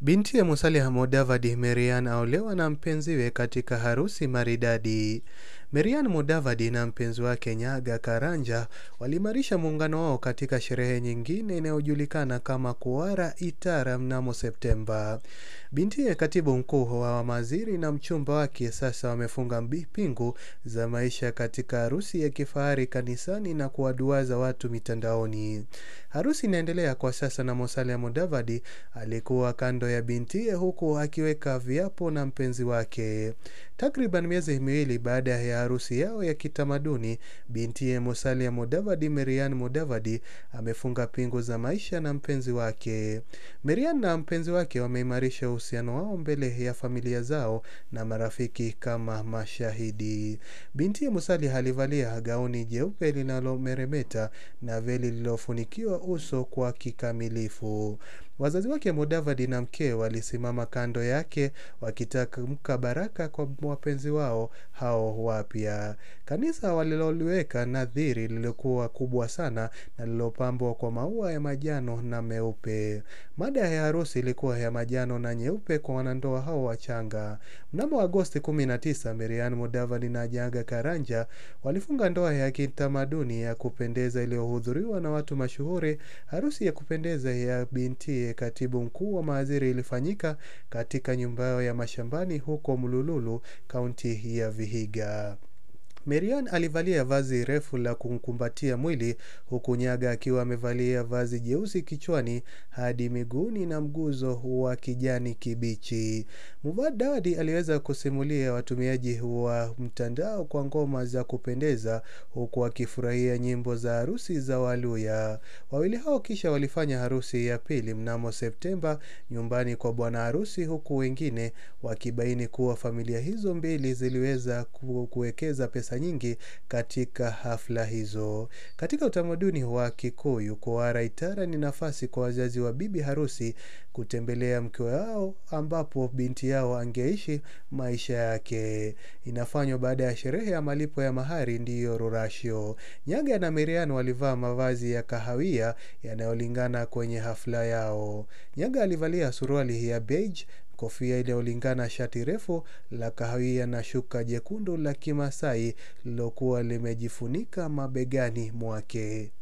Binti ya Musalia Mudavadi Marian aolewa na mpenziwe katika harusi maridadi. Marian Mudavadi na mpenzi wake Nyaga Karanja waliimarisha muungano wao katika sherehe nyingine inayojulikana kama kuwara Itara mnamo Septemba. Bintiye katibu mkuu wa mawaziri na mchumba wake sasa wamefunga pingu za maisha katika harusi ya kifahari kanisani na kuwaduaza watu mitandaoni. Harusi inaendelea kwa sasa na Musalia Mudavadi alikuwa kando ya bintiye huku akiweka viapo na mpenzi wake. Takriban miezi miwili baada ya harusi yao ya kitamaduni, bintiye Musalia Mudavadi Marian Mudavadi amefunga pingu za maisha na mpenzi wake. Marian na mpenzi wake wameimarisha uhusiano wao mbele ya familia zao na marafiki kama mashahidi. Bintiye Musalia alivalia gauni jeupe linalomeremeta na veli lililofunikiwa uso kwa kikamilifu. Wazazi wake Mudavadi na mkee walisimama kando yake wakitamka baraka kwa wapenzi wao hao wapya. Kanisa waliloliweka nadhiri lilikuwa kubwa sana na lilopambwa kwa maua ya majano na meupe. Mada ya harusi ilikuwa ya majano na nyeupe kwa wanandoa hao wachanga. Mnamo Agosti 19, Marian Mudavadi na Janga Karanja walifunga ndoa ya kitamaduni ya kupendeza iliyohudhuriwa na watu mashuhuri. Harusi ya kupendeza ya binti katibu mkuu wa mawaziri ilifanyika katika nyumba yao ya mashambani huko Mulululu, kaunti ya Vihiga. Marian alivalia vazi refu la kumkumbatia mwili huku Nyaga akiwa amevalia vazi jeusi kichwani hadi miguuni na mguzo wa kijani kibichi. Mudavadi aliweza kusimulia watumiaji wa mtandao kwa ngoma za kupendeza huku akifurahia nyimbo za harusi za Waluya. Wawili hao kisha walifanya harusi ya pili mnamo Septemba nyumbani kwa bwana harusi huku wengine wakibaini kuwa familia hizo mbili ziliweza kuwekeza pesa nyingi katika hafla hizo. Katika utamaduni wa Kikuyu, kuara itara ni nafasi kwa wazazi wa bibi harusi kutembelea mke wao ambapo binti yao angeishi maisha yake. Inafanywa baada ya sherehe ya malipo ya mahari ndiyo rurashio. Nyaga na Marian walivaa mavazi ya kahawia yanayolingana kwenye hafla yao. Nyaga alivalia suruali ya beige kofia iliyolingana shati refu la kahawia na shuka jekundu la Kimasai lilokuwa limejifunika mabegani mwake.